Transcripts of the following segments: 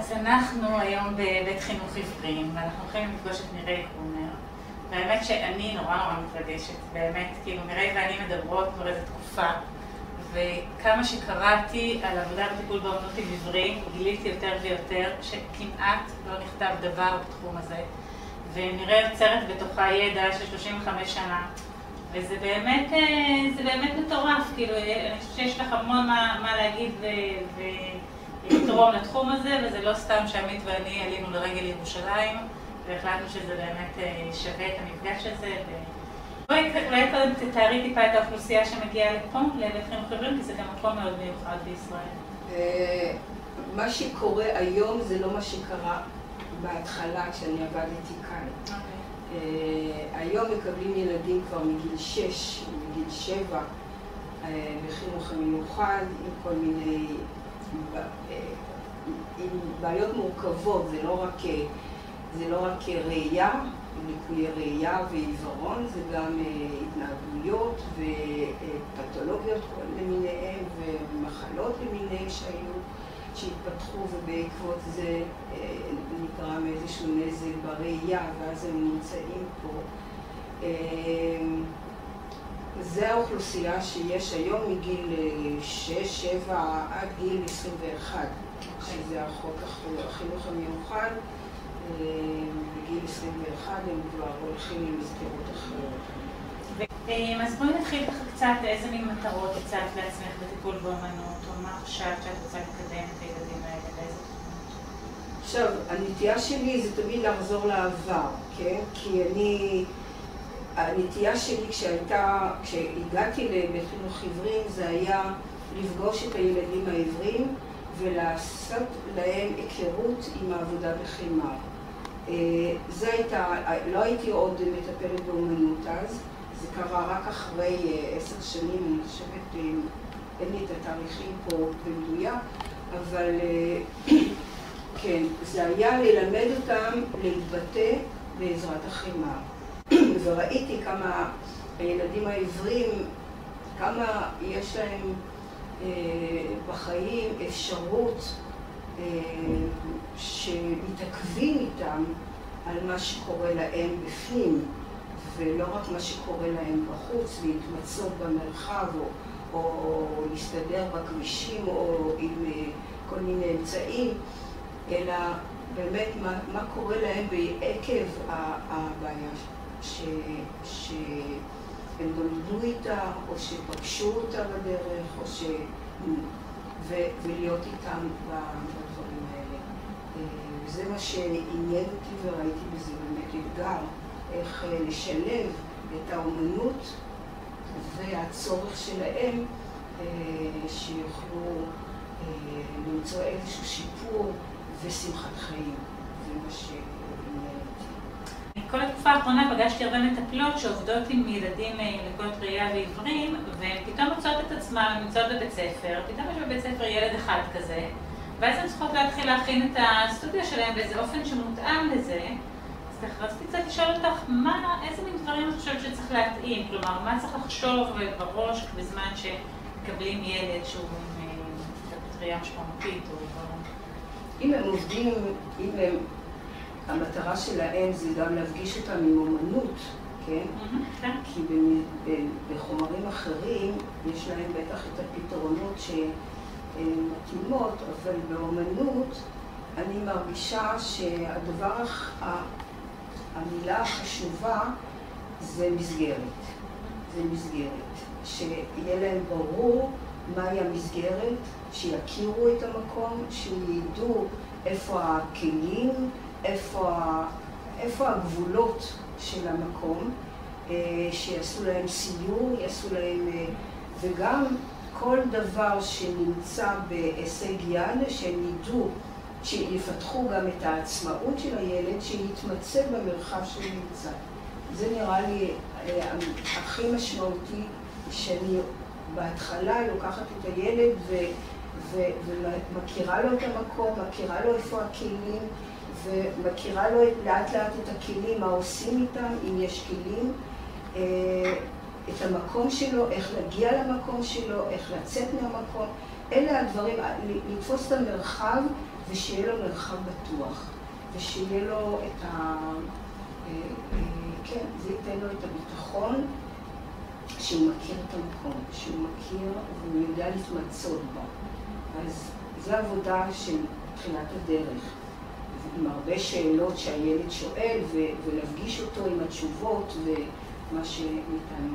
אז אנחנו היום בבית חינוך עיוורים, ואנחנו הולכים לפגוש את מירי קרונר. והאמת שאני נורא נורא מתרגשת, באמת, כאילו מירי ואני מדברות כבר איזה תקופה, וכמה שקראתי על עבודה בטיפול באומנות עם עיוורים, גיליתי יותר ויותר שכמעט לא נכתב דבר בתחום הזה. ומירי יוצרת בתוכה ידע של 35 שנה, וזה באמת, אה, באמת מטורף, כאילו, אני חושבת שיש לך המון מה, מה להגיד ו... ו... לתרום לתחום הזה, וזה לא סתם שעמית ואני עלינו לרגל ירושלים, והחלטנו שזה באמת אה, שווה את המפגש הזה. בואי קודם תתארי טיפה את האוכלוסייה שמגיעה לפה, לבית חינוך עיוורים, כי זה גם מקום מאוד מיוחד בישראל. אה, מה שקורה היום זה לא מה שקרה בהתחלה כשאני עבדתי כאן. אוקיי. אה, היום מקבלים ילדים כבר מגיל 6, מגיל 7, בחינוך המיוחד, עם כל מיני עם בעיות מורכבות, זה לא רק, זה לא רק ראייה, ליקויי ראייה ועיוורון, זה גם אה, התנהגויות ופתולוגיות למיניהן ומחלות למיניהן שהיו, שהתפתחו ובעקבות זה אה, נגרם איזשהו נזק בראייה ואז הם נמצאים פה. אה, זה האוכלוסייה שיש היום מגיל 6, 7 עד גיל 21, שזה החוק החינוך המיוחד. אה, בגיל 21 הם כבר הולכים למסגרות אחרות. אה, אז בואי נתחיל ככה קצת איזה מין מטרות הצבת לעצמך בטיפול באמנות, או מה חשבת שאת רוצה לקדם את הילדים האלה, באיזה תחומים? עכשיו, הנטייה שלי זה תמיד לחזור לעבר, כן? כי אני... הנטייה שלי כשהייתה, כשהגעתי לבית חינוך עיוורים זה היה לפגוש את הילדים העיוורים ולעשות להם היכרות עם העבודה בחמר. אה, זה הייתה, לא הייתי עוד מטפלת באומנות אז, זה קרה רק אחרי אה, עשר שנים, אני חושבת, אה, אין לי את התאריכים פה במדויק, אבל כן, זה היה ללמד אותם להתבטא בעזרת החמר. וראיתי כמה הילדים העיוורים, כמה יש להם אה, בחיים אפשרות אה, שמתעכבים איתם על מה שקורה להם בפנים, ולא רק מה שקורה להם בחוץ, להתמצות במרחב או, או להסתדר בכבישים או עם אה, כל מיני אמצעים, אלא באמת מה, מה קורה להם עקב הבעיה שהם נולדו איתה, או שפגשו אותה בדרך, או ש... ו... ולהיות איתם בדברים האלה. זה מה שעניין אותי וראיתי בזה באמת אתגר, איך לשלב את האומנות והצורך שלהם שיוכלו למצוא איזשהו שיפור ושמחת חיים. זה מה ש... כל התקופה האחרונה פגשתי הרבה מטפלות שעובדות עם ילדים אה, לקויות ראייה ועיוורים, והן פתאום מוצאות את עצמן, נמצאות בבית ספר, פתאום יש בבית ספר ילד אחד כזה, ואז הן צריכות להתחיל להכין את הסטודיה שלהן באיזה אופן שמותאם לזה. אז ככה רציתי קצת לשאול אותך, מה, איזה מין דברים את חושבת שצריך להתאים? כלומר, מה צריך לחשוב בראש בזמן שמקבלים ילד שהוא עם אה, ראייה משמעותית או דברים? אם הם עובדים, אם הם... המטרה שלהם זה גם להפגיש אותם עם אומנות, כן? כן. כי בחומרים אחרים יש להם בטח את הפתרונות שמתאימות, אבל באומנות אני מרגישה שהדבר, המילה החשובה זה מסגרת. זה מסגרת. שיהיה להם ברור מהי המסגרת, שיכירו את המקום, שידעו איפה הכלים, איפה, איפה הגבולות של המקום, אה, שיעשו להם סיור, יעשו להם, אה, וגם כל דבר שנמצא בהישג יד, שהם ידעו, שיפתחו גם את העצמאות של הילד, שיתמצא במרחב שהוא נמצא. זה נראה לי אה, הכי משמעותי, שאני בהתחלה לוקחת את הילד ו, ומכירה לו את המקום, מכירה לו איפה הכלים, ומכירה לו לאט לאט את הכלים, מה עושים איתם, אם יש כלים, אה, את המקום שלו, איך להגיע למקום שלו, איך לצאת מהמקום, אלה הדברים, לתפוס את המרחב ושיהיה לו מרחב בטוח, ושיהיה לו את ה... כן, זה ייתן לו את הביטחון שהוא מכיר את המקום, שהוא מכיר והוא יודע להתמצות בה. אז זו עבודה של תחילת הדרך, עם הרבה שאלות שהילד שואל, ולהפגיש אותו עם התשובות ומה שניתן.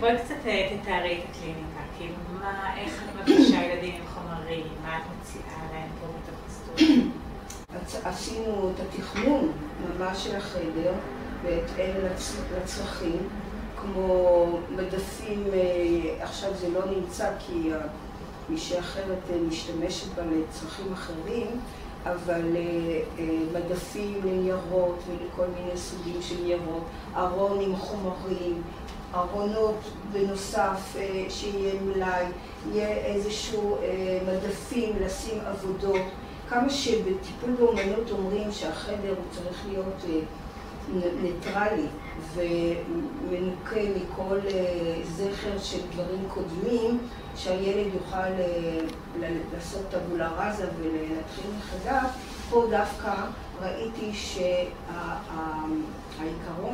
בואי קצת אה, תתארי את הקליניקה, כאילו, מה, איך את מפגישה ילדים עם חומרים, מה את מציעה להם פה בתוך הסטודיו? עשינו את התכנון ממש של החדר בהתאם לצרכים, כמו מדפים, אה, עכשיו זה לא נמצא כי מישהי אחרת אה, משתמשת בה לצרכים אחרים, אבל אה, מדפים לניירות ולכל מיני סוגים של ניירות, ארון עם חומרים, ארונות בנוסף שיהיה מלאי, יהיה איזשהו מדפים לשים עבודות, כמה שבטיפול באומנות אומרים שהחדר הוא צריך להיות ניטרלי ומנוקה מכל אה, זכר של דברים קודמים, שהילד יוכל אה, לעשות טבולה ראזה ולהתחיל מחדש, פה דווקא ראיתי שהעיקרון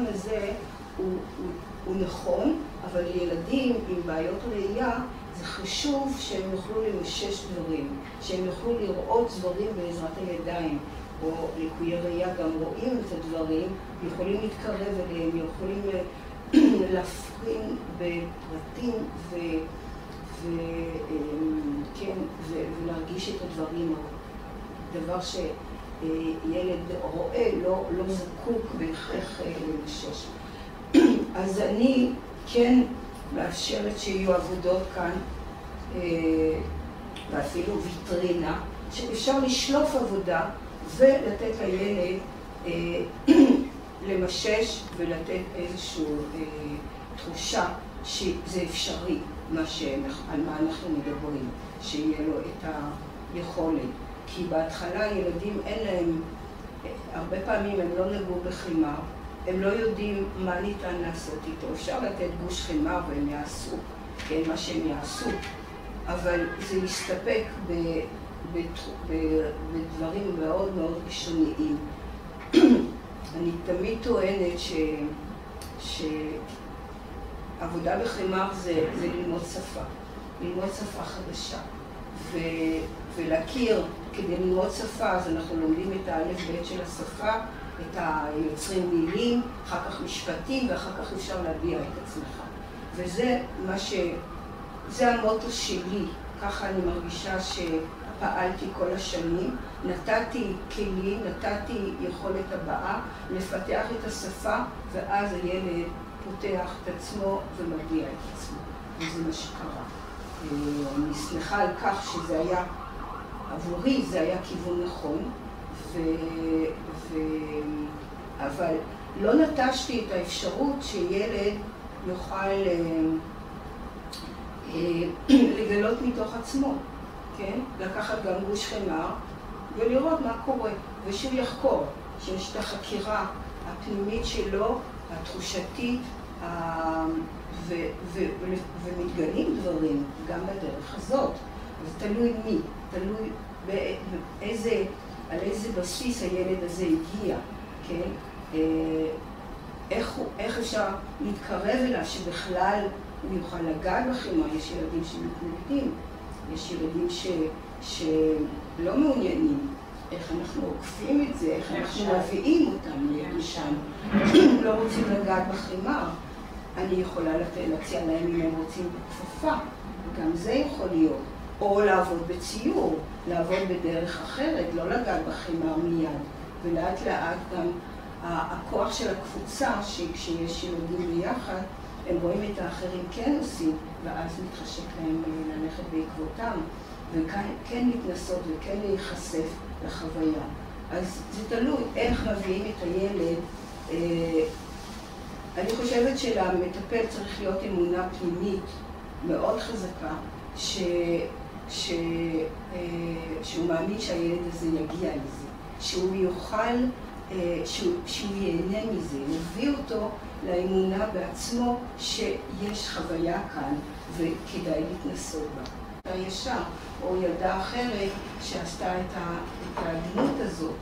הזה הוא, הוא, הוא נכון, אבל ילדים עם בעיות ראייה זה חשוב שהם יוכלו למשש דברים, שהם יוכלו לראות דברים בעזרת הידיים. או ליקויי ראייה גם רואים את הדברים, יכולים להתקרב אליהם, יכולים אה, להפרים בפרטים ו... וכן, אה, ולהרגיש את הדברים, דבר שילד רואה, לא, לא זקוק בהכרח אה, למשש. אז אני כן מאפשרת שיהיו עבודות כאן, ואפילו ויטרינה, שאפשר לשלוף עבודה ולתת לילד אה, למשש ולתת איזושהי אה, תחושה שזה אפשרי, מה שאנחנו, על מה אנחנו מדברים, שיהיה לו את היכולת. כי בהתחלה ילדים אין להם, הרבה פעמים הם לא נגעו בחמר, הם לא יודעים מה ניתן לעשות איתו. אפשר לתת גוש חמר והם יעשו, כן, מה שהם יעשו, אבל זה מסתפק ב... בדברים מאוד מאוד ראשוניים. אני תמיד טוענת ש... שעבודה בחמר זה, זה ללמוד שפה, ללמוד שפה חדשה. ו... ולהכיר, כדי ללמוד שפה, אז אנחנו לומדים את האלף-בית של השפה, את היוצרים מילים, אחר כך משפטים, ואחר כך אפשר להביע את עצמך. וזה מה ש... זה המוטו שלי, ככה אני מרגישה ש... פעלתי כל השנים, נתתי כלים, נתתי יכולת הבעה, לפתח את השפה, ואז הילד פותח את עצמו ומביע את עצמו. וזה מה שקרה. אה, אני שמחה על כך שזה היה, עבורי זה היה כיוון נכון, ו... ו... אבל לא נטשתי את האפשרות שילד יוכל אה, אה, לגלות מתוך עצמו. כן? לקחת גם גוש חמר ולראות מה קורה, ושהוא יחקור, שיש את החקירה הפנימית שלו, התחושתית, ו, ו, ומתגלים דברים גם בדרך הזאת. זה תלוי מי, תלוי באיזה, על איזה בסיס הילד הזה הגיע, כן? אה, איך, איך אפשר להתקרב אליו, שבכלל הוא יוכל לגעת בחמר, יש ילדים שמתנגדים. יש ילדים ש, שלא מעוניינים, איך אנחנו עוקפים את זה, איך אנחנו מביאים אותם לשם. לא רוצים לגעת בחמר, אני יכולה להציע להם אם הם רוצים בכפפה, גם זה יכול להיות. או לעבוד בציור, לעבוד בדרך אחרת, לא לגעת בחמר מיד. ולאט לאט גם הכוח של הקבוצה, שכשיש ילדים ביחד, הם רואים את האחרים כן עושים, ואז מתחשק להם אה, ללכת בעקבותם, וכן להתנסות וכן להיחשף לחוויה. אז זה תלוי איך מביאים את הילד. אה, אני חושבת שלמטפל צריך להיות אמונה פנימית מאוד חזקה, ש, ש, אה, שהוא מאמין שהילד הזה יגיע לזה, שהוא יוכל, שהוא, שהוא ייהנה מזה, יביא אותו לאמונה בעצמו שיש חוויה כאן וכדאי להתנסות בה. אותה ישר, או ילדה אחרת שעשתה את הדמות הזאת.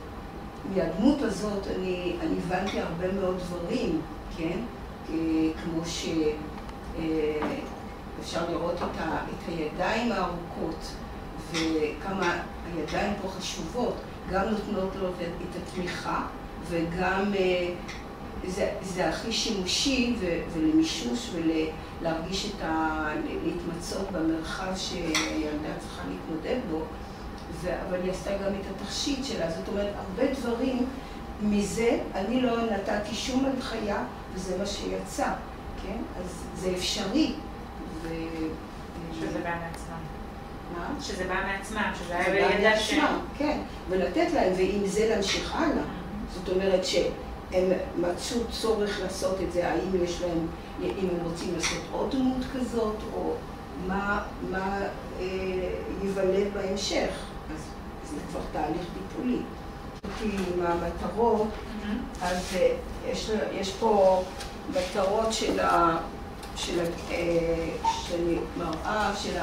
מהדמות הזאת אני, אני הבנתי הרבה מאוד דברים, כן? כמו שאפשר אה, לראות את, ה, את הידיים הארוכות וכמה הידיים פה חשובות, גם נותנות לו את התמיכה וגם אה, זה, זה הכי שימושי ו, ולמישוש ולהרגיש את ה... להתמצאות במרחב שהילדה צריכה להתמודד בו, ו, אבל היא עשתה גם את התכשיט שלה, זאת אומרת הרבה דברים מזה אני לא נתתי שום הנחיה וזה מה שיצא, כן? אז זה אפשרי. ו... שזה בא מעצמם. מה? שזה בא מעצמם, שזה היה בידע ש... כן, ולתת להם, ועם זה להמשיך הלאה. זאת אומרת שהם מצאו צורך לעשות את זה, האם יש להם, אם הם רוצים לעשות עוד דמות כזאת, או מה, מה אה, ייוולד בהמשך. אז זה כבר תהליך טיפולי. עם המטרות, mm-hmm. אז אה, יש, יש פה מטרות של, ה, של, אה, של מראה, של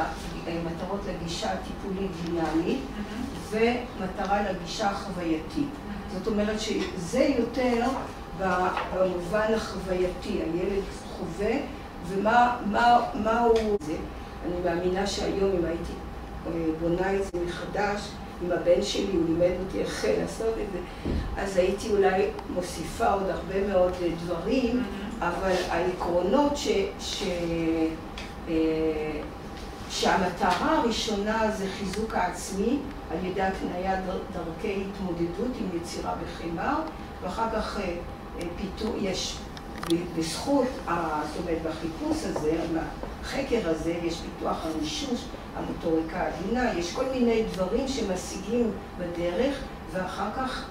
המטרות לגישה טיפולית דינמית mm-hmm. ומטרה לגישה החווייתית. זאת אומרת שזה יותר במובן החווייתי, הילד חווה ומה מה, מה הוא... זה. אני מאמינה שהיום אם הייתי אה, בונה את זה מחדש, עם הבן שלי, הוא לימד אותי איך לעשות את זה, אז הייתי אולי מוסיפה עוד הרבה מאוד דברים, mm-hmm. אבל העקרונות ש, ש, אה, שהמטרה הראשונה זה חיזוק העצמי על ידי הקניית דרכי התמודדות עם יצירה בחמר, ואחר כך אה, פיתוח, יש בזכות, זאת אומרת, בחיפוש הזה, בחקר הזה, יש פיתוח הרישוש, המוטוריקה העדינה, יש כל מיני דברים שמשיגים בדרך, ואחר כך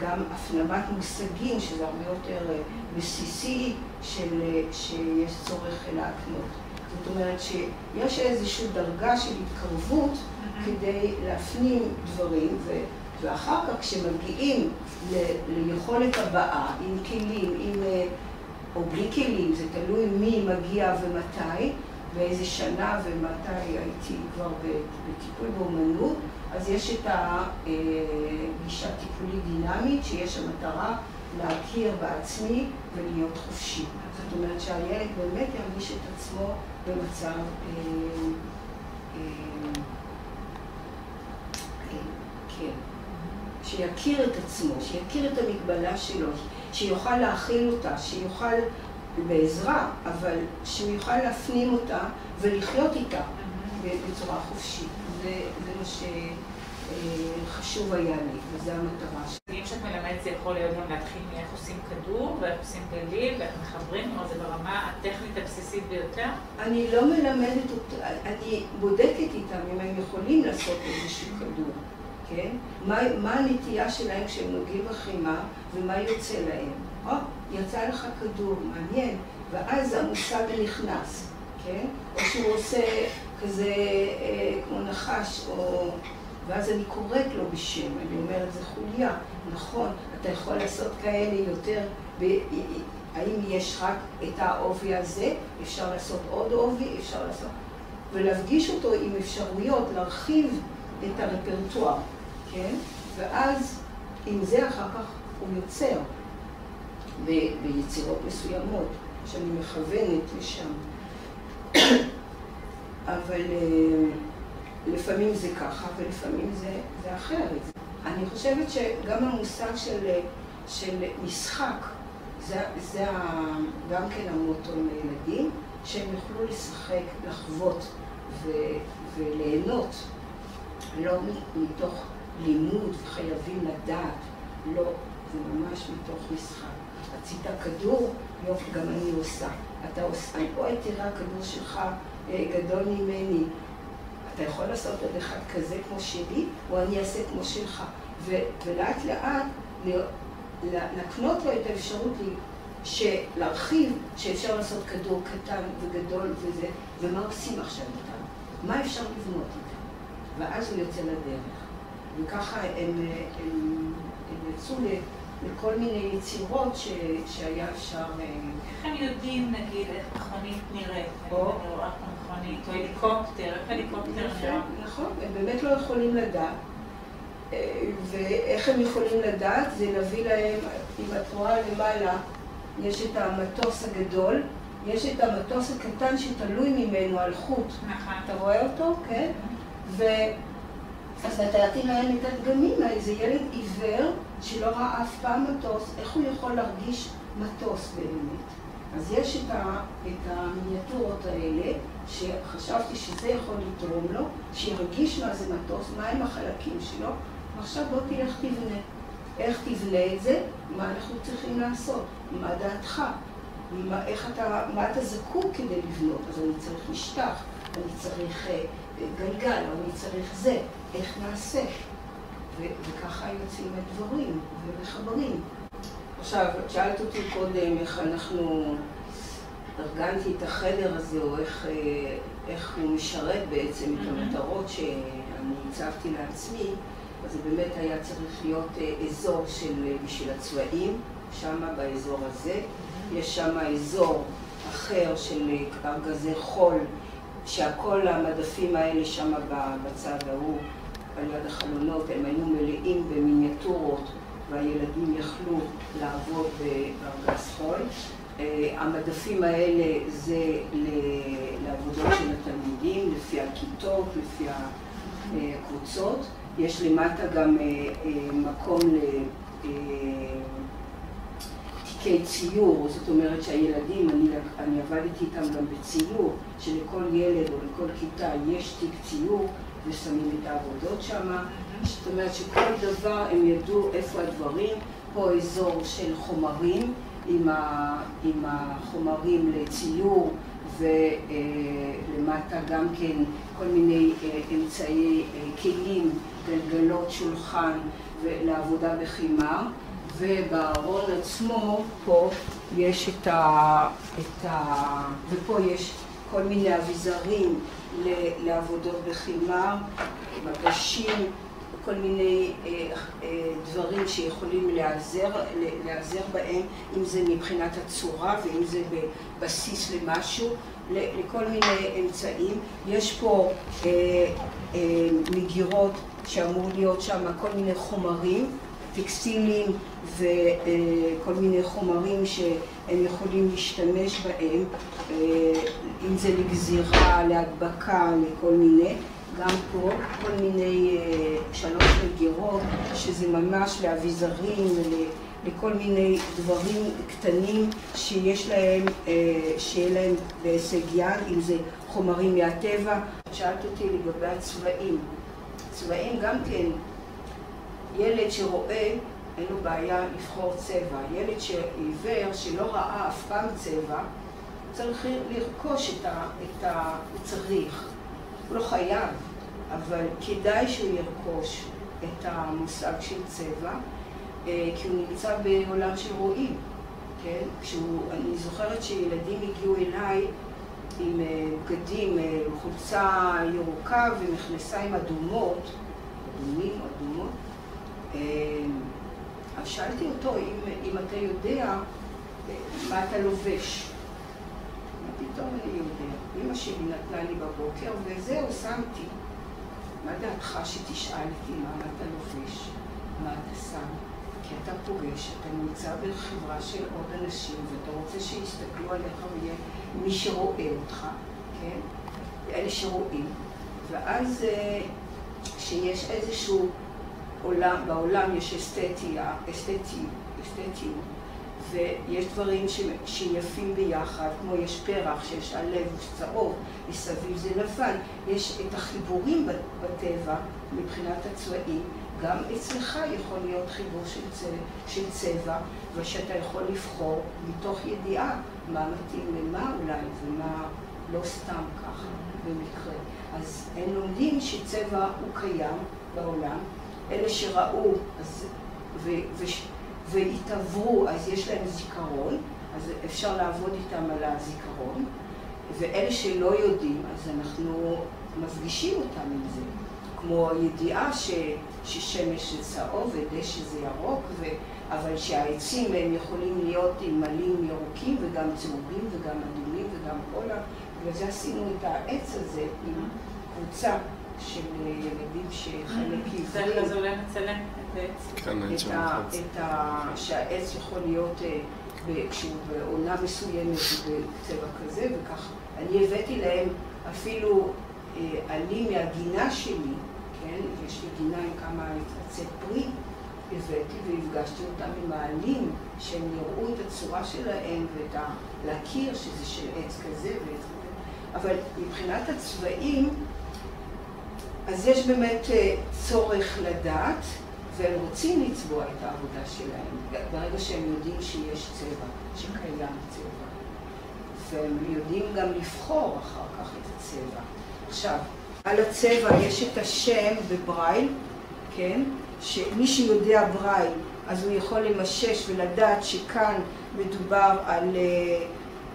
גם הפנמת מושגים, שזה הרבה יותר אה, בסיסי, של, אה, שיש צורך להקנות. זאת אומרת שיש איזושהי דרגה של התקרבות mm-hmm. כדי להפנים דברים, ו, ואחר כך כשמגיעים ל, ליכולת הבאה, עם כלים, עם, אה, או בלי כלים, זה תלוי מי מגיע ומתי, באיזה שנה ומתי הייתי כבר בטיפול באומנות, אז יש את הגישה טיפולית דינמית, שיש המטרה להכיר בעצמי ולהיות חופשי. זאת אומרת שהילד באמת ירגיש את עצמו במצב... אה, אה, כן. שיכיר את עצמו, שיכיר את המגבלה שלו, שיוכל להכיל אותה, שיוכל בעזרה, אבל שהוא יוכל להפנים אותה ולחיות איתה בצורה חופשית. זה, זה מה שחשוב היה לי, וזו המטרה שלי. אם שאת מלמדת זה יכול להיות גם להתחיל מאיך עושים כדור, ואיך עושים גליל, ואיך מחברים, כלומר זה ברמה הטכנית הבסיסית ביותר? אני לא מלמדת אותה, אני בודקת איתם אם הם יכולים לעשות איזשהו כדור. כן? מה, מה הנטייה שלהם כשהם נוגעים בחימה ומה יוצא להם. או, יצא לך כדור, מעניין, ואז המושג נכנס, כן? או שהוא עושה כזה אה, כמו נחש, או... ואז אני קוראת לו בשם, אני אומרת, זה חוליה, נכון, אתה יכול לעשות כאלה יותר, ב... האם יש רק את העובי הזה, אפשר לעשות עוד עובי, אפשר לעשות... ולהפגיש אותו עם אפשרויות, להרחיב את הרפרטואר, כן? ואז עם זה אחר כך הוא יוצר. ביצירות מסוימות, שאני מכוונת לשם. אבל אה, לפעמים זה ככה ולפעמים זה, זה אחרת. אני חושבת שגם המושג של, של משחק, זה, זה גם כן המוטו לילדים, שהם יוכלו לשחק, לחוות ו, וליהנות, לא מתוך לימוד וחייבים לדעת, לא, זה ממש מתוך משחק. רצית כדור? יופי, גם אני עושה. אתה עושה, אוי, תראה, הכדור שלך אה, גדול ממני. אתה יכול לעשות עוד אחד כזה כמו שלי, או אני אעשה כמו שלך. ולאט לאט להקנות לו את האפשרות להרחיב, שאפשר לעשות כדור קטן וגדול וזה, ומה עושים עכשיו איתם? מה אפשר לבנות איתם? ואז הוא יוצא לדרך. וככה הם, הם, הם יצאו לכל מיני יצירות ש, שהיה אפשר... אה, איך הם יודעים, נגיד, איך מכונית נראית? או מכונית, או הליקופטר, איך הליקופטר נראה? נכון, הם באמת לא יכולים לדעת. אה, ואיך הם יכולים לדעת? זה להביא להם, אם את רואה למעלה, יש את המטוס הגדול, יש את המטוס הקטן שתלוי ממנו על חוט. נכון. אתה רואה אותו? כן. ו... אז נתתי להם את הדגמים האלה. זה ילד עיוור שלא ראה אף פעם מטוס, איך הוא יכול להרגיש מטוס באמת? אז יש את, ה... את המיניאטורות האלה, שחשבתי שזה יכול לתרום לו, שירגיש מה זה מטוס, מהם החלקים שלו, ועכשיו בוא תלך תבנה. איך תבנה את זה? מה אנחנו צריכים לעשות? מה דעתך? מה, איך אתה, מה אתה זקוק כדי לבנות? אז אני צריך משטח, אני צריך אה, גלגל, אני צריך זה, איך נעשה? ו- וככה יוצאים הדברים ומחברים. עכשיו, שאלת אותי קודם איך אנחנו, ארגנתי את החדר הזה, או איך, אה, איך הוא משרת בעצם את המטרות שאני הצבתי לעצמי. אז זה באמת היה צריך להיות אה, אזור של, אה, בשביל הצבעים, שם באזור הזה. יש שם אזור אחר של ארגזי חול, שהכל המדפים האלה שם בצד ההוא, על יד החלונות, הם היו מלאים במיניאטורות והילדים יכלו לעבוד בארגז חול. המדפים האלה זה לעבודות של התלמידים, לפי הכיתות, לפי הקבוצות. יש למטה גם אה, אה, מקום לתיקי אה, ציור, זאת אומרת שהילדים, אני, אני עבדתי איתם גם בציור, שלכל ילד או לכל כיתה יש תיק ציור ושמים את העבודות שם, זאת אומרת שכל דבר הם ידעו איפה הדברים, פה אזור של חומרים עם, ה, עם החומרים לציור ולמטה גם כן כל מיני אמצעי כלים גלגלות שולחן לעבודה בחימר, ובארון עצמו פה יש את ה... את ה... ופה יש כל מיני אביזרים לעבודות בחימר, מגשים, כל מיני אה, אה, דברים שיכולים להיעזר, להיעזר בהם, אם זה מבחינת הצורה ואם זה בבסיס למשהו, לכל מיני אמצעים. יש פה אה, מגירות שאמור להיות שם כל מיני חומרים, טקסטילים וכל מיני חומרים שהם יכולים להשתמש בהם, אה, אם זה לגזירה, להדבקה, לכל מיני. גם פה כל מיני אה, שלוש מגירות, שזה ממש לאביזרים, לכל מיני דברים קטנים שיש להם, אה, שיהיה להם בהישג יד, אם זה חומרים מהטבע. שאלת אותי לגבי הצבעים. צבעים גם כן, ילד שרואה, אין לו בעיה לבחור צבע. ילד שעיוור, שלא ראה אף פעם צבע, צריך לרכוש את ה... את ה... הוא צריך. הוא לא חייב, אבל כדאי שהוא ירכוש את המושג של צבע, אה, כי הוא נמצא בעולם של רואים, כן? כשהוא, אני זוכרת שילדים הגיעו אליי עם אה, בגדים, אה, חולצה ירוקה ומכנסיים אדומות, אדומים, אדומות. אז שאלתי אותו אם, אם אתה יודע מה אתה לובש. מה פתאום אני יודע? אמא שלי נתנה לי בבוקר וזהו, שמתי. מה דעתך שתשאל אותי מה אתה לובש, מה אתה שם? כי אתה פוגש, אתה נמצא בחברה של עוד אנשים ואתה רוצה שיסתכלו עליך ויהיה מי שרואה אותך, כן? אלה שרואים. ואז אה, כשיש איזשהו עולם, בעולם יש אסתטיה, אסתטי, אסתטיות, ויש דברים ש... שיפים ביחד, כמו יש פרח שיש הלב צהוב, מסביב זה לבן, יש את החיבורים בטבע מבחינת הצבעים, גם אצלך יכול להיות חיבור של צבע, של צבע ושאתה יכול לבחור מתוך ידיעה מה מתאים למה אולי ומה לא סתם ככה במקרה. אז הם לומדים שצבע הוא קיים בעולם, אלה שראו אז, ו, ו, והתעברו, אז יש להם זיכרון, אז אפשר לעבוד איתם על הזיכרון, ואלה שלא יודעים, אז אנחנו מפגישים אותם עם זה. כמו הידיעה ש, ששמש זה צהוב ודשא זה ירוק, ו, אבל שהעצים הם יכולים להיות עם עלים ירוקים וגם צהובים וגם אדומים וגם כל ה... בגלל זה עשינו את העץ הזה עם קבוצה של ילדים שחלק עברי. זה אולי מצלם את ה... שהעץ יכול להיות אה, כשהוא בעונה מסוימת בצבע כזה וכך. אני הבאתי להם אפילו אה, עלים מהגינה שלי, כן? יש לי גינה עם כמה עצי פרי. הבאתי והפגשתי אותם עם העלים, שהם יראו את הצורה שלהם ואת ה... להכיר שזה של עץ כזה ועץ כזה. אבל מבחינת הצבעים, אז יש באמת אה, צורך לדעת, והם רוצים לצבוע את העבודה שלהם, ברגע שהם יודעים שיש צבע, שקיים צבע. והם יודעים גם לבחור אחר כך את הצבע. עכשיו, על הצבע יש את השם בברייל, כן? שמי שיודע ברייל, אז הוא יכול למשש ולדעת שכאן מדובר על, אה,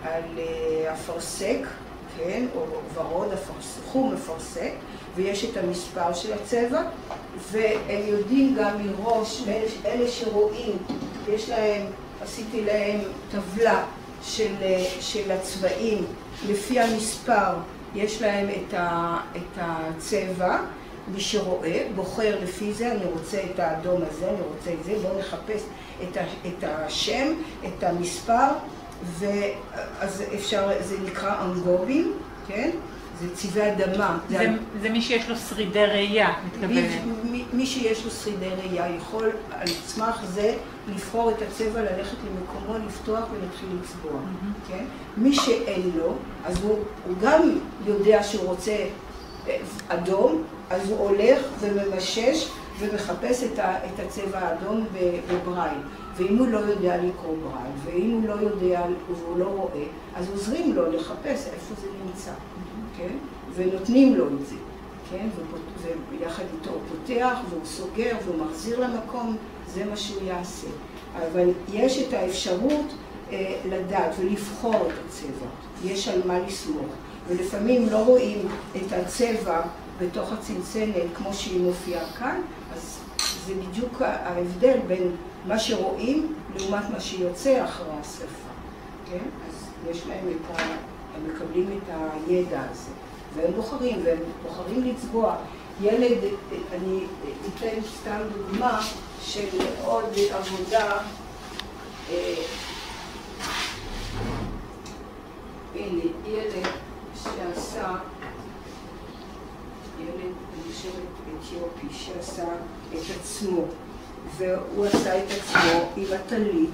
על אה, אפרסק, כן, או ורוד, חום אפרסק, ויש את המספר של הצבע, והם יודעים גם מראש, אלה שרואים, יש להם, עשיתי להם טבלה של, של הצבעים. לפי המספר, יש להם את, ה, את הצבע, מי שרואה, בוחר לפי זה, אני רוצה את האדום הזה, אני רוצה את זה, בואו נחפש את, ה, את השם, את המספר, ואז אפשר, זה נקרא אנגובים, כן? זה צבעי אדמה. זה, זה, זה מי שיש לו שרידי ראייה, מתכוונת. מי, מי שיש לו שרידי ראייה יכול על סמך זה לבחור את הצבע, ללכת למקומו, לפתוח ולהתחיל לצבוע, mm-hmm. כן? מי שאין לו, אז הוא, הוא גם יודע שהוא רוצה אה, אדום, אז הוא הולך וממשש ומחפש את, ה, את הצבע האדום בברייל. ואם הוא לא יודע לקרוא ברייל, ואם הוא לא יודע והוא לא רואה, אז עוזרים לו לחפש איפה זה נמצא, כן? ונותנים לו את זה, כן? וביחד איתו הוא פותח והוא סוגר והוא מחזיר למקום, זה מה שהוא יעשה. אבל יש את האפשרות אה, לדעת ולבחור את הצבע, יש על מה לסמוך. ולפעמים לא רואים את הצבע בתוך הצנצנת כמו שהיא מופיעה כאן, אז זה בדיוק ההבדל בין מה שרואים לעומת מה שיוצא אחרי השרפה, כן? אז יש להם את ה... הם מקבלים את הידע הזה, והם בוחרים, והם בוחרים לצבוע. ילד, אני אתן סתם דוגמה של עוד עבודה, אה, הנה, ילד שעשה ילד, חושבת, אתיופי, שעשה את עצמו, והוא עשה את עצמו עם הטלית,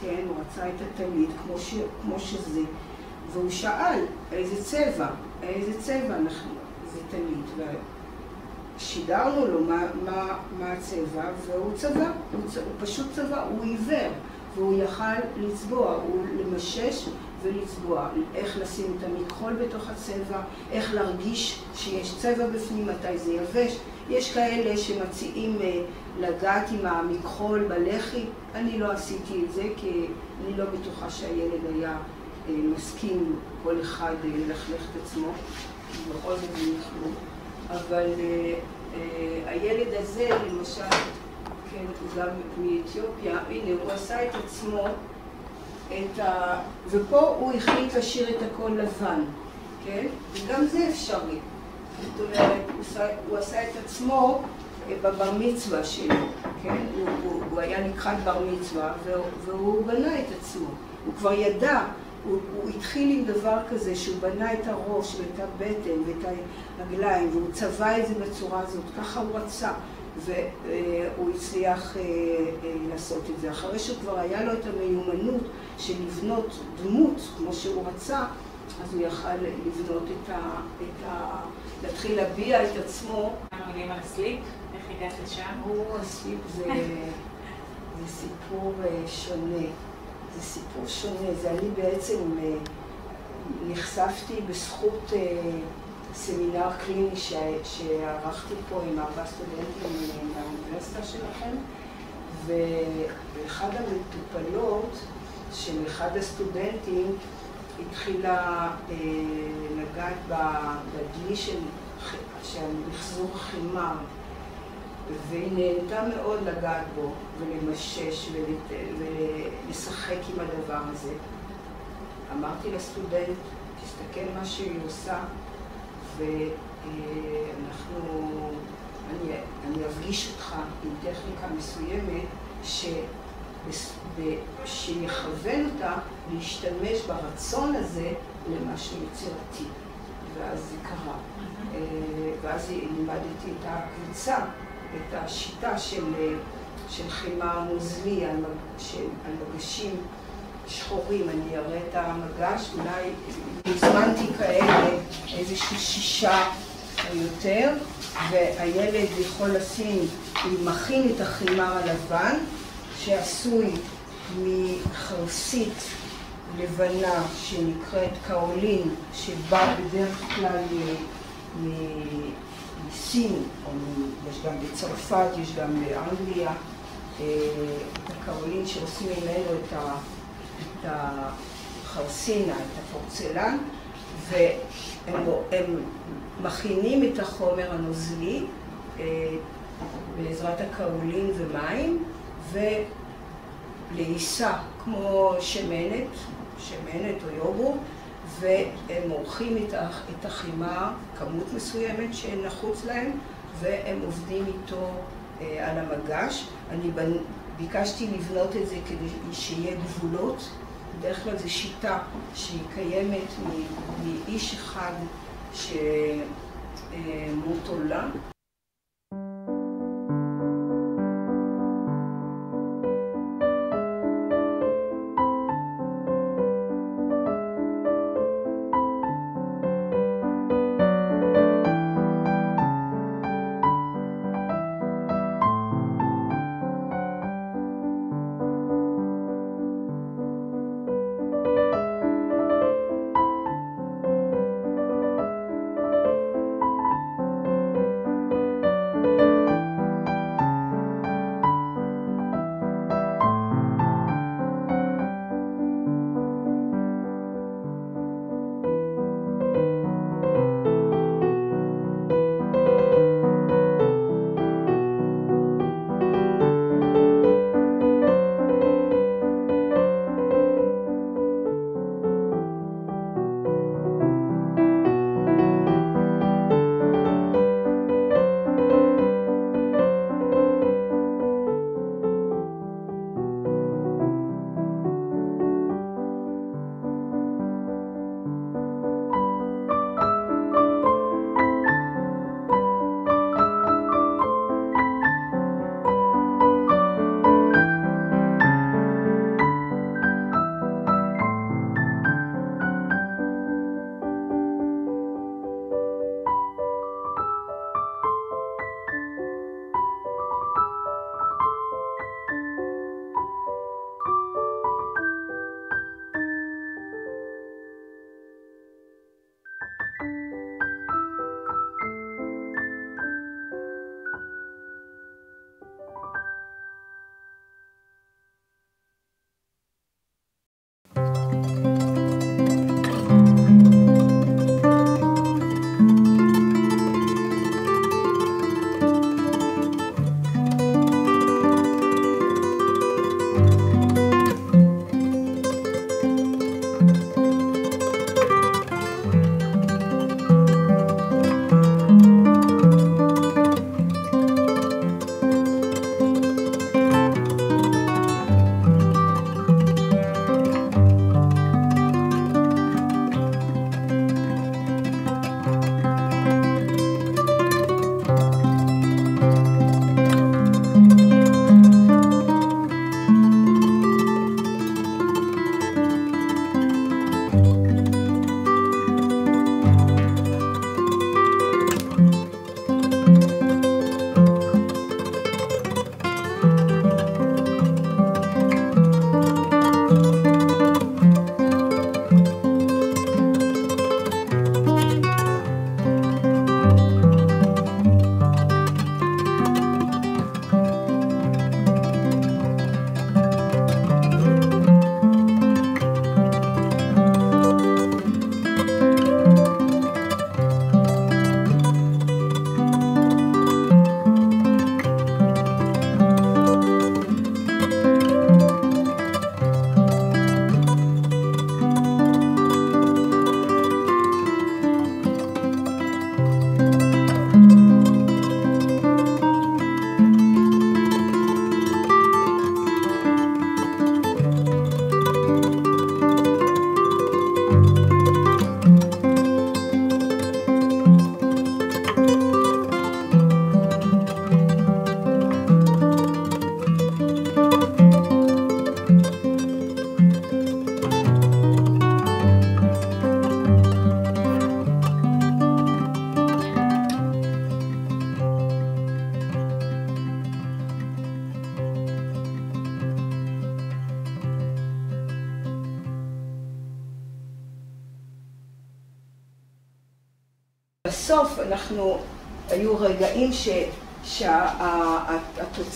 כן, הוא רצה את הטלית כמו, ש, כמו שזה, והוא שאל איזה צבע, איזה צבע אנחנו, זה טלית, ושידרנו לו מה, מה, מה הצבע, והוא צבע, הוא, צבע, הוא פשוט צבע, הוא עיוור, והוא יכל לצבוע, הוא למשש ולצבוע, איך לשים את המכחול בתוך הצבע, איך להרגיש שיש צבע בפנים, מתי זה יבש. יש כאלה שמציעים אה, לגעת עם המכחול בלחי, אני לא עשיתי את זה כי אני לא בטוחה שהילד היה אה, מסכים כל אחד אה, ללכלך את עצמו, כי בכל זאת הם יכלו. אבל הילד הזה, למשל, כן, הוא גם מאתיופיה, הנה, הוא עשה את עצמו את ה... ופה הוא החליט להשאיר את הכל לבן, כן? וגם זה אפשרי. זאת אומרת, הוא עשה את עצמו אה, בבר מצווה שלו, כן? הוא, הוא, הוא היה לקחת בר מצווה והוא, והוא בנה את עצמו. הוא כבר ידע, הוא, הוא התחיל עם דבר כזה שהוא בנה את הראש ואת הבטן ואת הרגליים והוא צבע את זה בצורה הזאת, ככה הוא רצה. והוא הצליח אה, אה, לעשות את זה. אחרי שכבר היה לו את המיומנות של לבנות דמות כמו שהוא רצה, אז הוא יכל לבנות את ה... את ה להתחיל להביע את עצמו. כמה מילים על הסליפ? איך הגעת לשם? הוא, הסליפ זה, זה סיפור אה, שונה. זה סיפור שונה. זה אני בעצם נחשפתי בזכות... סמינר קליני שערכתי פה עם ארבעה סטודנטים מהאוניברסיטה שלכם, ואחד המטופלות של אחד הסטודנטים התחילה אה, לגעת בדלי של, של מחזור חימר, והיא נהנתה מאוד לגעת בו ולמשש ולשחק עם הדבר הזה. אמרתי לסטודנט, תסתכל מה שהיא עושה, ואנחנו, אני, אני אפגיש אותך עם טכניקה מסוימת ש... שיכוון אותה להשתמש ברצון הזה למשהו יצירתי. ואז זה קרה. אה, ואז לימדתי את הקבוצה, את השיטה של, של חימה מוזלי על, על מגשים שחורים. אני אראה את המגש, אולי הזמנתי כאלה איזשהו שישה או יותר, והילד יכול לשים, הוא מכין את החימר הלבן, שעשוי מחרסית לבנה שנקראת קאולין, שבא בדרך כלל מסין, או יש גם בצרפת, יש גם באנגליה, אה, את הקאולין שעושים ממנו את החרסינה, את הפורצלן, והם מכינים את החומר הנוזלי אה, בעזרת הקאולין ומים, ולעיסה כמו שמנת, שמנת או יוגורט, והם עורכים את החימה, כמות מסוימת שנחוץ להם, והם עובדים איתו אה, על המגש. אני ביקשתי לבנות את זה כדי שיהיה גבולות. בדרך כלל זו שיטה שהיא קיימת מאיש אחד שמוטולה. בסוף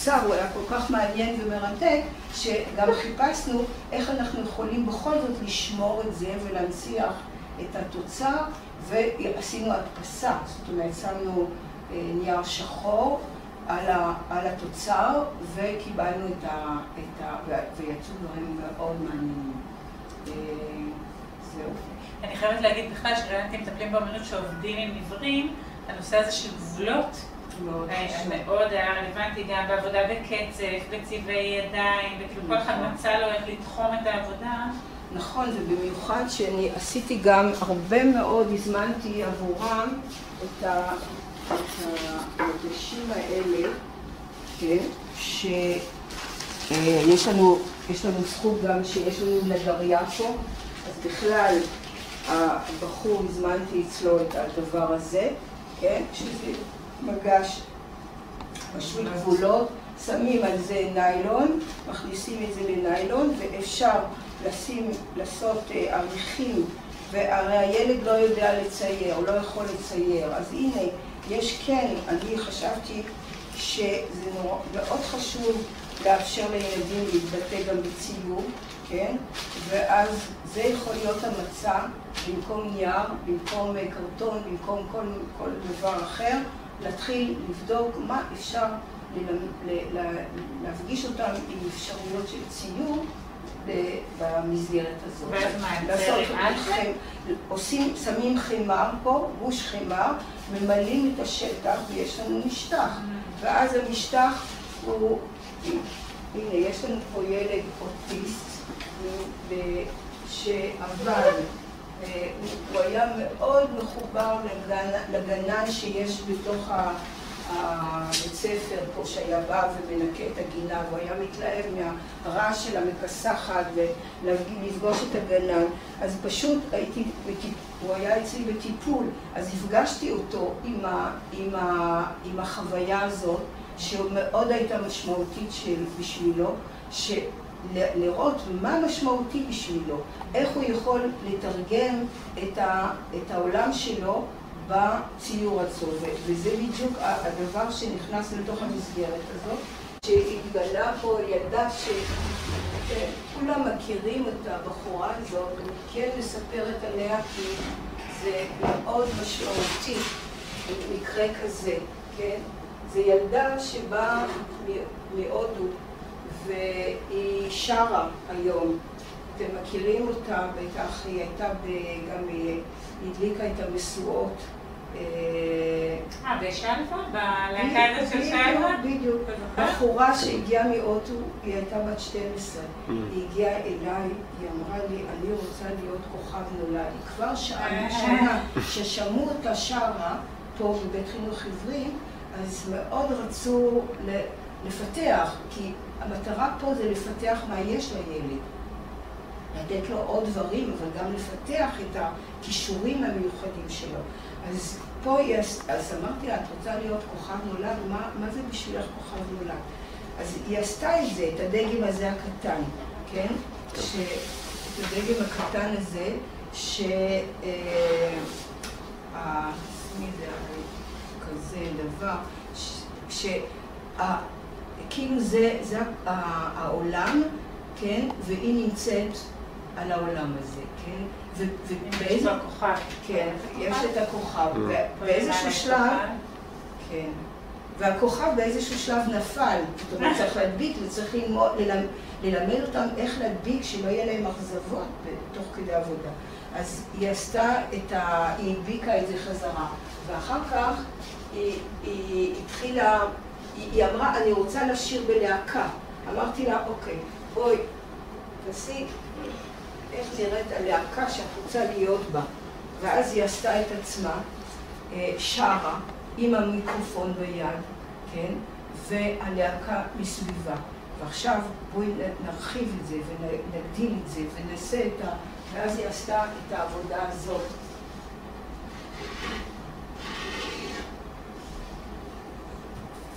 שהתוצר הוא היה כל כך מעניין ומרתק, שגם חיפשנו איך אנחנו יכולים בכל זאת לשמור את זה ולהנציח את התוצר, ועשינו הדפסה, זאת אומרת, שמנו אה, נייר שחור על, ה, על התוצר, וקיבלנו את ה... את ה ויצאו דברים מאוד מעניינים. אה, זהו. אני חייבת להגיד בכלל שראיינתי מטפלים באומנות שעובדים עם עיוורים, הנושא הזה של גבולות מאוד מאוד היה רלוונטי גם בעבודה בקצף, בצבעי ידיים, וכאילו כל אחד נכון. מצא לו איך לתחום את העבודה. נכון, ובמיוחד שאני עשיתי גם הרבה מאוד, הזמנתי עבורם את המדשים האלה, כן, שיש לנו, יש לנו זכות גם שיש לנו נגריה פה, אז בכלל הבחור, הזמנתי אצלו את הדבר הזה, כן, שזה מגש פשוט גבולות, שמים על זה ניילון, מכניסים את זה לניילון ואפשר לשים, לעשות אה, עריכים והרי הילד לא יודע לצייר, הוא לא יכול לצייר, אז הנה, יש כן, אני חשבתי שזה נורא, מאוד חשוב לאפשר לילדים להתבטא גם בציור, כן? ואז זה יכול להיות המצע במקום נייר, במקום אה, קרטון, במקום כל, כל דבר אחר, להתחיל לבדוק מה אפשר להפגיש אותם עם אפשרויות של ציור במסגרת הזאת. ואז מה, הם עושים, שמים חמר פה, גוש חמר, ממלאים את השטח ויש לנו משטח. Mm. ואז המשטח הוא, הנה, יש לנו פה ילד אוטיסט שעבד הוא היה מאוד מחובר לגנן שיש בתוך הבית ספר פה שהיה בא ומנקה את הגינה והוא היה מתלהב מהרעש של המכסחת ולפגוש את הגנן. אז פשוט הייתי, הוא היה אצלי בטיפול. אז הפגשתי אותו עם, ה, עם, ה, עם החוויה הזאת שמאוד הייתה משמעותית של, בשבילו ש... לראות מה משמעותי בשבילו, איך הוא יכול לתרגם את, ה, את העולם שלו בציור עצמו. וזה בדיוק הדבר שנכנס לתוך המסגרת הזאת, שהתגלה פה ילדה שכולם מכירים את הבחורה הזאת, אני כן מספרת עליה כי זה מאוד משמעותי מקרה כזה, כן? זו ילדה שבאה מהודו והיא שרה היום. אתם מכירים אותה, בטח היא הייתה גם, היא הדליקה את המשואות. אה, אה בשלווה? בלהקה הזאת של שלווה? בדיוק. בחורה שהגיעה מהודו, היא הייתה בת 12. Mm. היא הגיעה אליי, היא אמרה לי, אני רוצה להיות כוכב נולד. היא כבר שעה, אה. ששמעו אותה שרה פה בבית חינוך עברי, אז מאוד רצו לפתח, כי המטרה פה זה לפתח מה יש לילד. לתת לו עוד דברים, אבל גם לפתח את הכישורים המיוחדים שלו. אז פה היא, אז אמרתי לה, את רוצה להיות כוכב נולד? מה, מה זה בשבילך כוכב נולד? אז היא עשתה את זה, את הדגם הזה הקטן, כן? ש... את הדגם הקטן הזה, ש... אה, מי זה הרי כזה דבר, ש... כאילו זה, זה העולם, כן, והיא נמצאת על העולם הזה, כן? ובאיזה... יש הכוכב. כן, יש את הכוכב. באיזשהו שלב... כן. והכוכב באיזשהו שלב נפל, זאת אומרת צריך להדביק וצריך ללמוד, ללמד אותם איך להדביק שלא יהיה להם אכזבות תוך כדי עבודה. אז היא עשתה את ה... היא הדביקה את זה חזרה, ואחר כך היא, היא התחילה היא אמרה, אני רוצה לשיר בלהקה. אמרתי לה, אוקיי, בואי, תעשי איך נראית הלהקה שאת רוצה להיות בה. ואז היא עשתה את עצמה, אה, שרה, עם המיקרופון ביד, כן? והלהקה מסביבה. ועכשיו בואי נרחיב את זה ונגדיל את זה ונעשה את ה... ואז היא עשתה את העבודה הזאת.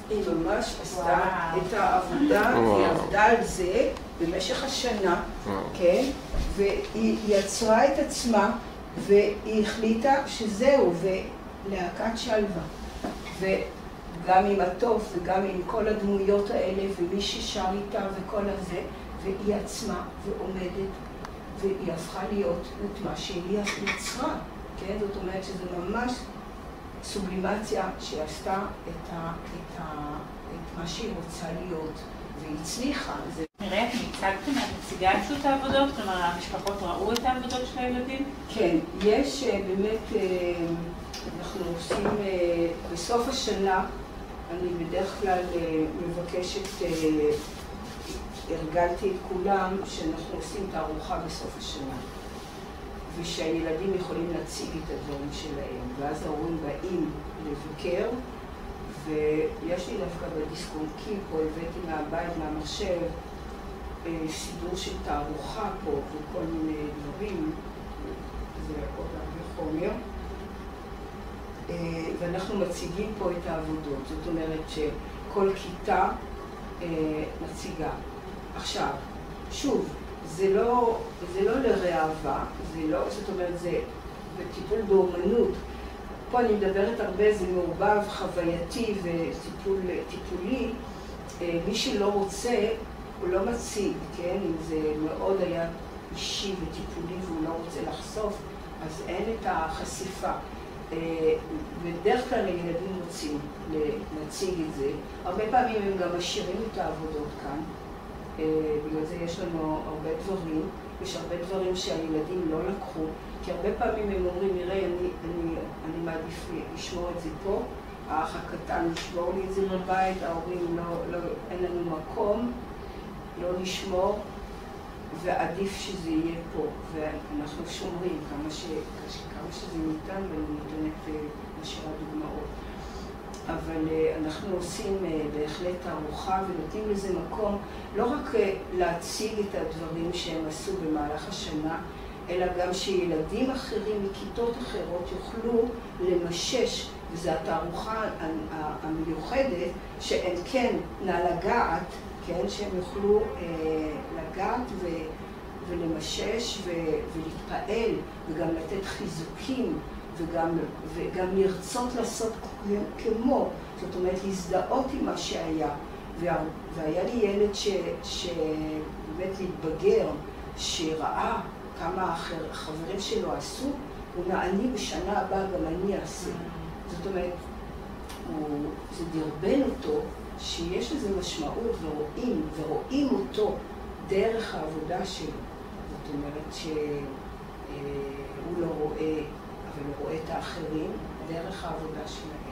היא ממש עשתה את העבודה, היא עבדה על זה במשך השנה, כן? והיא יצרה את עצמה והיא החליטה שזהו, להקת שלווה. וגם עם הטוף וגם עם כל הדמויות האלה, ומי ששר איתה וכל הזה, והיא עצמה ועומדת, והיא הפכה להיות את מה שהיא יצרה, כן? זאת אומרת שזה ממש סובלימציה שעשתה את, ה, את, ה, את מה שהיא רוצה להיות, והיא הצליחה. זה... נראה, הצגתם, את מציגה אצלו את העבודות? כלומר, המשפחות ראו את העבודות של הילדים? כן, יש אה, באמת, אה, אנחנו עושים אה, בסוף השנה, אני בדרך כלל מבקשת, הרגלתי את כולם, שאנחנו עושים תערוכה בסוף השנה. ושהילדים יכולים להציג את הדברים שלהם, ואז ההורים באים לבקר, ויש לי דווקא בדיסקונקים פה, הבאתי מהבית, מהמחשב, אה, סידור של תערוכה פה וכל מיני דברים, זה עוד הרבה חומר. אה, ואנחנו מציגים פה את העבודות, זאת אומרת שכל כיתה אה, מציגה. עכשיו, שוב, זה לא, זה לא לראווה, זה לא, זאת אומרת, זה בטיפול באומנות. פה אני מדברת הרבה, זה מעורבב, חווייתי וטיפולי. אה, מי שלא רוצה, הוא לא מציג, כן? אם זה מאוד היה אישי וטיפולי והוא לא רוצה לחשוף, אז אין את החשיפה. אה, בדרך כלל הילדים רוצים להציג את זה. הרבה פעמים הם גם משאירים את העבודות כאן. אה, בגלל זה יש לנו הרבה דברים, יש הרבה דברים שהילדים לא לקחו, כי הרבה פעמים הם אומרים, נראה, אני, אני, אני מעדיף לשמור את זה פה, האח הקטן ישמור לי את זה בבית, ההורים לא, לא, אין לנו מקום לא לשמור, ועדיף שזה יהיה פה, ואנחנו שומרים כמה, ש, כמה שזה ניתן, ואני נותנת, אה, משאירה דוגמאות. אבל אה, אנחנו עושים אה, בהחלט תערוכה ונותנים לזה מקום לא רק אה, להציג את הדברים שהם עשו במהלך השנה, אלא גם שילדים אחרים מכיתות אחרות יוכלו למשש, וזו התערוכה המיוחדת, שהם כן נא לגעת, כן, שהם יוכלו לגעת ו, ולמשש ו, ולהתפעל וגם לתת חיזוקים וגם, וגם לרצות לעשות כמו, זאת אומרת להזדהות עם מה שהיה. וה, והיה לי ילד ש, שבאמת מתבגר, שראה כמה החברים שלו עשו, הוא אומר, אני בשנה הבאה גם אני אעשה. זאת אומרת, הוא, זה דרבן אותו שיש לזה משמעות ורואים, ורואים אותו דרך העבודה שלו. זאת אומרת שהוא אה, לא רואה אבל הוא רואה את האחרים דרך העבודה שלהם.